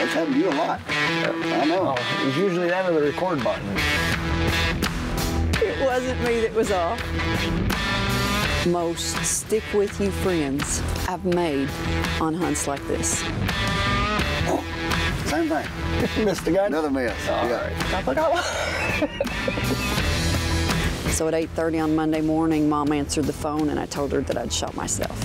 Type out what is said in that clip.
That's happened to you a lot. I know. Oh, it's usually that or the record button. It wasn't me that was off. Most stick with you friends I've made on hunts like this. Oh, same thing. Missed gun? Another miss. All yeah. right. I forgot one. So at 8:30 on Monday morning, Mom answered the phone and I told her that I'd shot myself.